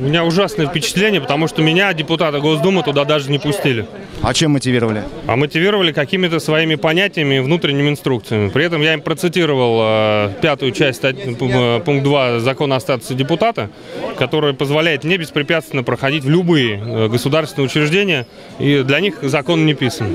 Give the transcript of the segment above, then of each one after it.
У меня ужасное впечатление, потому что меня, депутата Госдумы, туда даже не пустили. А чем мотивировали? А мотивировали какими-то своими понятиями и внутренними инструкциями. При этом я им процитировал э, пятую часть, стать- э, пункт 2 закона о статусе депутата, который позволяет мне беспрепятственно проходить в любые э, государственные учреждения, и для них закон не писан.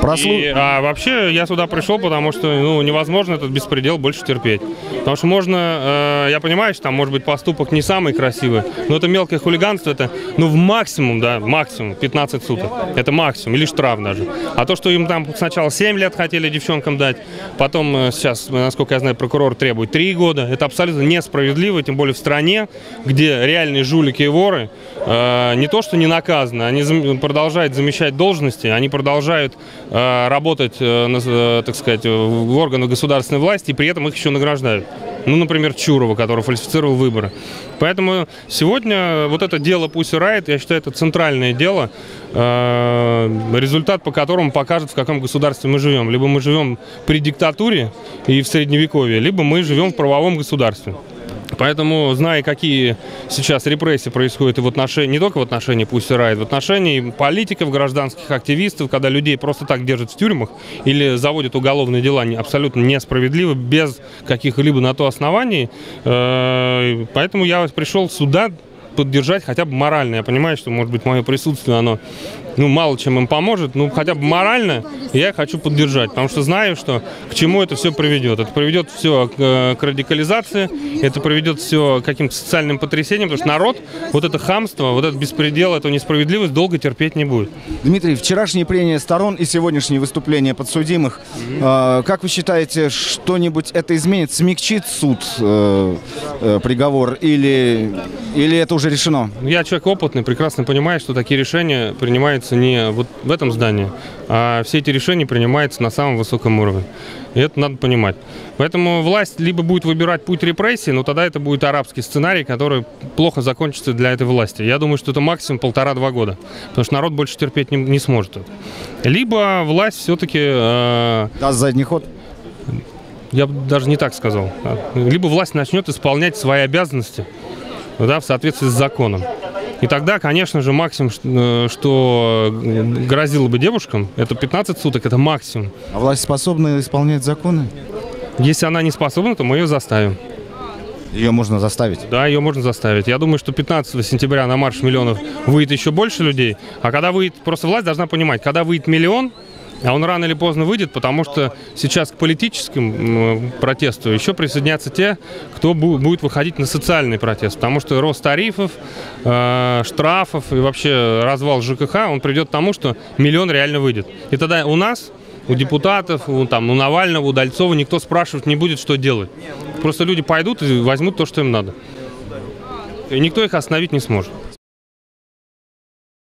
Прослу- И, а вообще я сюда пришел, потому что ну, невозможно этот беспредел больше терпеть. Потому что можно, э, я понимаю, что там может быть поступок не самый красивый, но это мелкое хулиганство, это ну в максимум, да, максимум 15 суток. Это максимум, или штраф даже. А то, что им там сначала 7 лет хотели девчонкам дать, потом э, сейчас, насколько я знаю, прокурор требует 3 года, это абсолютно несправедливо, тем более в стране, где реальные жулики и воры э, не то, что не наказаны, они зам- продолжают замещать должности, они продолжают э, работать, э, на- э, так сказать, в органах государственной власти, и при этом их еще награждают. Ну, например, Чурова, который фальсифицировал выборы. Поэтому сегодня вот это дело Пусть Райт, я считаю, это центральное дело, э, результат по которому покажет, в каком государстве мы живем. Либо мы живем при диктатуре и в средневековье, либо мы живем в правовом государстве. Поэтому, зная, какие сейчас репрессии происходят и в отношении, не только в отношении пусть Райт, в отношении политиков, гражданских активистов, когда людей просто так держат в тюрьмах или заводят уголовные дела абсолютно несправедливо, без каких-либо на то оснований. Э, Поэтому я пришел сюда поддержать хотя бы морально. Я понимаю, что, может быть, мое присутствие, оно ну, мало чем им поможет, ну, хотя бы морально я хочу поддержать, потому что знаю, что к чему это все приведет. Это приведет все к, э, к радикализации, это приведет все к каким-то социальным потрясениям, потому что народ вот это хамство, вот этот беспредел, эту несправедливость долго терпеть не будет. Дмитрий, вчерашние прения сторон и сегодняшние выступления подсудимых, э, как вы считаете, что-нибудь это изменит, смягчит суд э, э, приговор или, или это уже решено? Я человек опытный, прекрасно понимаю, что такие решения принимаются не вот в этом здании, а все эти решения принимаются на самом высоком уровне. И это надо понимать. Поэтому власть либо будет выбирать путь репрессий, но тогда это будет арабский сценарий, который плохо закончится для этой власти. Я думаю, что это максимум полтора-два года, потому что народ больше терпеть не, не сможет. Либо власть все-таки э, Даст задний ход? я бы даже не так сказал. Либо власть начнет исполнять свои обязанности да, в соответствии с законом. И тогда, конечно же, максимум, э, что грозило бы девушкам, это 15 суток, это максимум. А власть способна исполнять законы? Если она не способна, то мы ее заставим. Ее можно заставить. Да, ее можно заставить. Я думаю, что 15 сентября на марш миллионов выйдет еще больше людей. А когда выйдет, просто власть должна понимать, когда выйдет миллион, а он рано или поздно выйдет, потому что сейчас к политическим протесту еще присоединятся те, кто бу- будет выходить на социальный протест. Потому что рост тарифов, э, штрафов и вообще развал ЖКХ, он придет к тому, что миллион реально выйдет. И тогда у нас, у депутатов, у, там, у Навального, у Дальцова никто спрашивать не будет, что делать. Просто люди пойдут и возьмут то, что им надо. И никто их остановить не сможет.